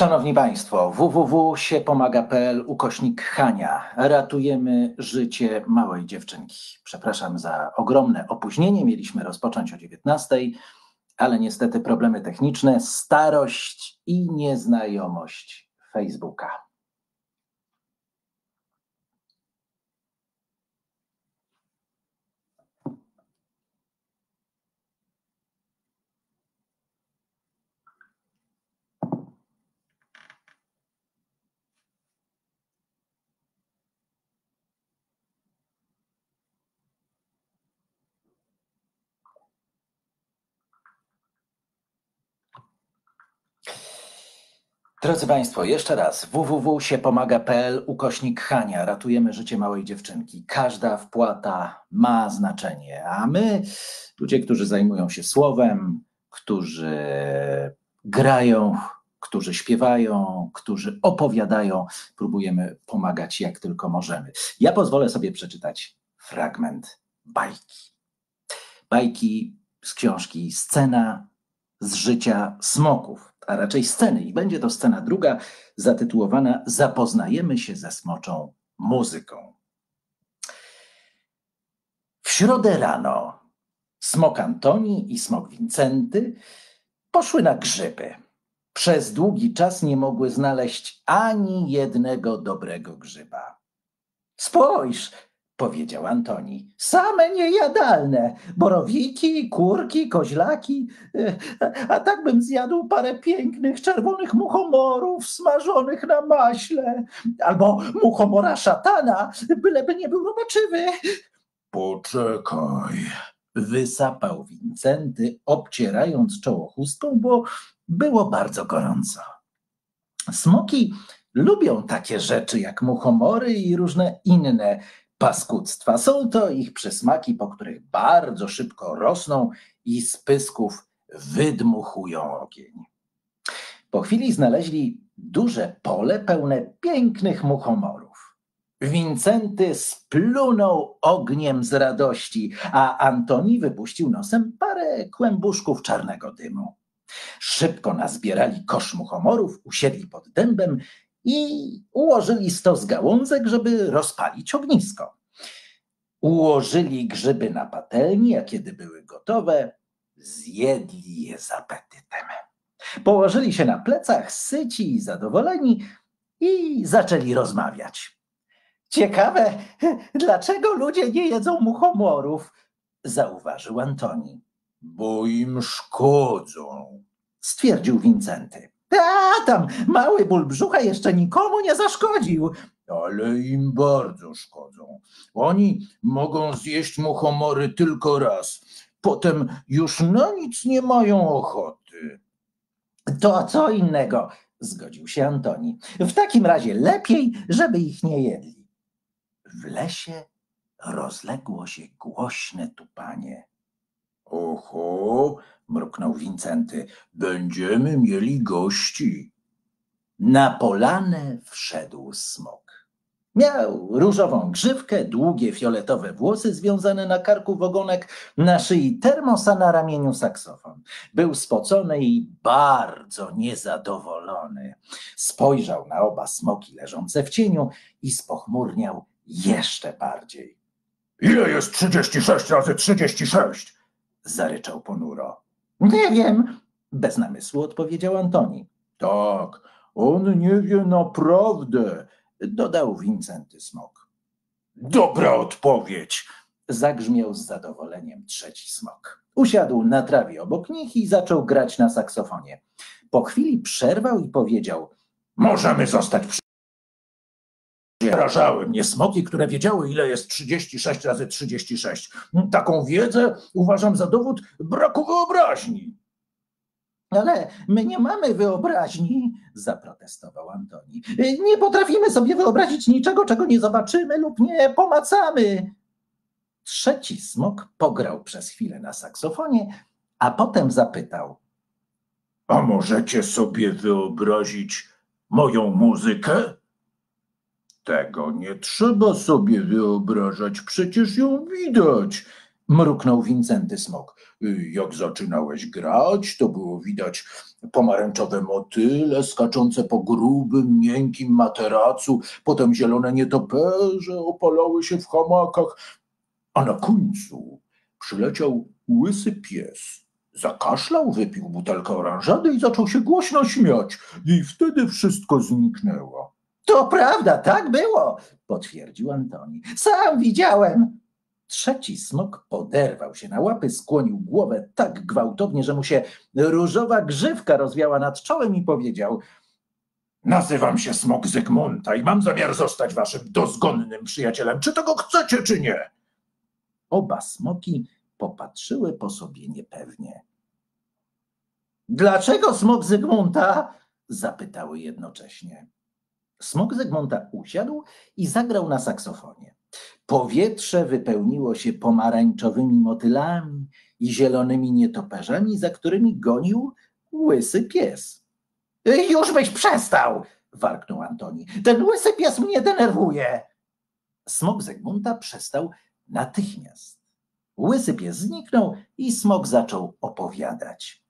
Szanowni Państwo, www.siepomaga.pl ukośnik Hania. Ratujemy życie małej dziewczynki. Przepraszam za ogromne opóźnienie. Mieliśmy rozpocząć o 19, ale niestety problemy techniczne, starość i nieznajomość Facebooka. Drodzy Państwo, jeszcze raz www.siepomaga.pl ukośnik Hania. Ratujemy życie małej dziewczynki. Każda wpłata ma znaczenie, a my, ludzie, którzy zajmują się słowem, którzy grają, którzy śpiewają, którzy opowiadają, próbujemy pomagać jak tylko możemy. Ja pozwolę sobie przeczytać fragment bajki. Bajki z książki Scena z życia smoków a raczej sceny. I będzie to scena druga, zatytułowana Zapoznajemy się ze smoczą muzyką. W środę rano smok Antoni i smok Wincenty poszły na grzyby. Przez długi czas nie mogły znaleźć ani jednego dobrego grzyba. Spójrz, powiedział Antoni. Same niejadalne. Borowiki, kurki, koźlaki. E, a tak bym zjadł parę pięknych czerwonych muchomorów smażonych na maśle. Albo muchomora szatana, byleby nie był robaczywy. Poczekaj. Wysapał Wincenty, obcierając czoło chustką, bo było bardzo gorąco. Smoki lubią takie rzeczy jak muchomory i różne inne paskudztwa. Są to ich przysmaki, po których bardzo szybko rosną i z pysków wydmuchują ogień. Po chwili znaleźli duże pole pełne pięknych muchomorów. Wincenty splunął ogniem z radości, a Antoni wypuścił nosem parę kłębuszków czarnego dymu. Szybko nazbierali kosz muchomorów, usiedli pod dębem i ułożyli stos gałązek, żeby rozpalić ognisko. Ułożyli grzyby na patelni, a kiedy były gotowe, zjedli je z apetytem. Położyli się na plecach, syci i zadowoleni i zaczęli rozmawiać. Ciekawe, dlaczego ludzie nie jedzą muchomorów, zauważył Antoni. Bo im szkodzą, stwierdził Wincenty. A tam, mały ból brzucha jeszcze nikomu nie zaszkodził. Ale im bardzo szkodzą. Oni mogą zjeść muchomory tylko raz. Potem już na nic nie mają ochoty. To co innego, zgodził się Antoni. W takim razie lepiej, żeby ich nie jedli. W lesie rozległo się głośne tupanie. Oho, mruknął Wincenty, będziemy mieli gości. Na polanę wszedł smok. Miał różową grzywkę, długie fioletowe włosy związane na karku w ogonek, na szyi termosa, na ramieniu saksofon. Był spocony i bardzo niezadowolony. Spojrzał na oba smoki leżące w cieniu i spochmurniał jeszcze bardziej. Ile jest 36 razy 36? Zaryczał ponuro. Nie wiem, bez namysłu odpowiedział Antoni. Tak, on nie wie naprawdę, dodał Wincenty Smok. Dobra odpowiedź, zagrzmiał z zadowoleniem trzeci smok. Usiadł na trawie obok nich i zaczął grać na saksofonie. Po chwili przerwał i powiedział: Możemy zostać przy. Rażały mnie smoki, które wiedziały, ile jest 36 razy 36. Taką wiedzę uważam za dowód braku wyobraźni. Ale my nie mamy wyobraźni, zaprotestował Antoni. Nie potrafimy sobie wyobrazić niczego, czego nie zobaczymy lub nie pomacamy. Trzeci smok pograł przez chwilę na saksofonie, a potem zapytał: A możecie sobie wyobrazić moją muzykę? Tego nie trzeba sobie wyobrażać, przecież ją widać, mruknął Wincenty Smok. Jak zaczynałeś grać, to było widać pomarańczowe motyle skaczące po grubym, miękkim materacu, potem zielone nietoperze opalały się w hamakach, a na końcu przyleciał łysy pies. Zakaszlał, wypił butelkę oranżady i zaczął się głośno śmiać. I wtedy wszystko zniknęło. To prawda, tak było, potwierdził Antoni. Sam widziałem. Trzeci smok poderwał się na łapy, skłonił głowę tak gwałtownie, że mu się różowa grzywka rozwiała nad czołem i powiedział: Nazywam się smok Zygmunta i mam zamiar zostać waszym dozgonnym przyjacielem. Czy tego chcecie, czy nie? Oba smoki popatrzyły po sobie niepewnie. Dlaczego smok Zygmunta? zapytały jednocześnie. Smok Zygmunta usiadł i zagrał na saksofonie. Powietrze wypełniło się pomarańczowymi motylami i zielonymi nietoperzami, za którymi gonił łysy pies. Już byś przestał! warknął Antoni. Ten łysy pies mnie denerwuje. Smok Zygmunta przestał natychmiast. Łysy pies zniknął i smok zaczął opowiadać.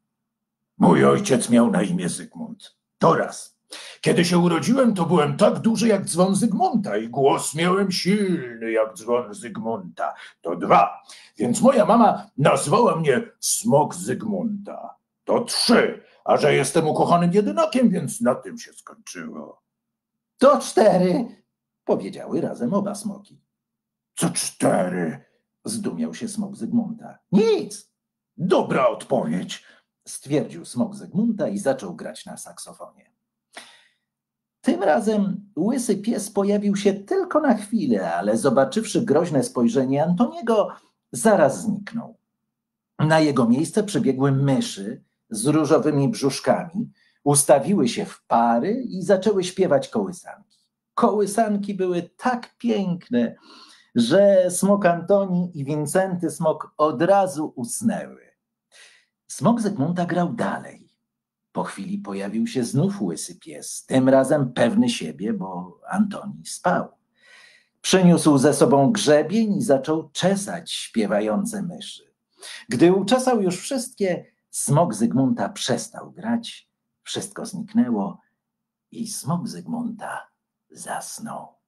Mój ojciec miał na imię Zygmunt. To raz. Kiedy się urodziłem, to byłem tak duży jak dzwon Zygmunta i głos miałem silny jak dzwon Zygmunta. To dwa. Więc moja mama nazwała mnie Smok Zygmunta. To trzy. A że jestem ukochanym jedynakiem, więc na tym się skończyło. To cztery, powiedziały razem oba smoki. Co cztery? Zdumiał się smok Zygmunta. Nic, Dobra odpowiedź. stwierdził smok Zygmunta i zaczął grać na saksofonie. Tym razem łysy pies pojawił się tylko na chwilę, ale zobaczywszy groźne spojrzenie Antoniego, zaraz zniknął. Na jego miejsce przybiegły myszy z różowymi brzuszkami, ustawiły się w pary i zaczęły śpiewać kołysanki. Kołysanki były tak piękne, że smok Antoni i Wincenty smok od razu usnęły. Smok Zygmunta grał dalej. Po chwili pojawił się znów łysy pies, tym razem pewny siebie, bo Antoni spał. Przyniósł ze sobą grzebień i zaczął czesać śpiewające myszy. Gdy uczesał już wszystkie, smok Zygmunta przestał grać, wszystko zniknęło i smok Zygmunta zasnął.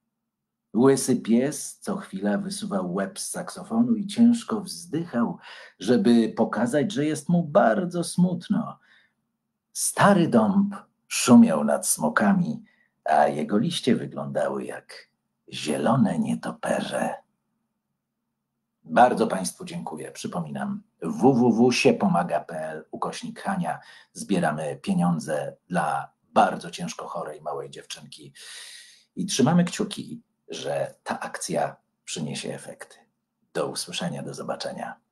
Łysy pies co chwila wysuwał łeb z saksofonu i ciężko wzdychał, żeby pokazać, że jest mu bardzo smutno. Stary dąb szumiał nad smokami, a jego liście wyglądały jak zielone nietoperze. Bardzo Państwu dziękuję. Przypominam www.siepomaga.pl ukośnik Hania. Zbieramy pieniądze dla bardzo ciężko chorej małej dziewczynki i trzymamy kciuki, że ta akcja przyniesie efekty. Do usłyszenia, do zobaczenia.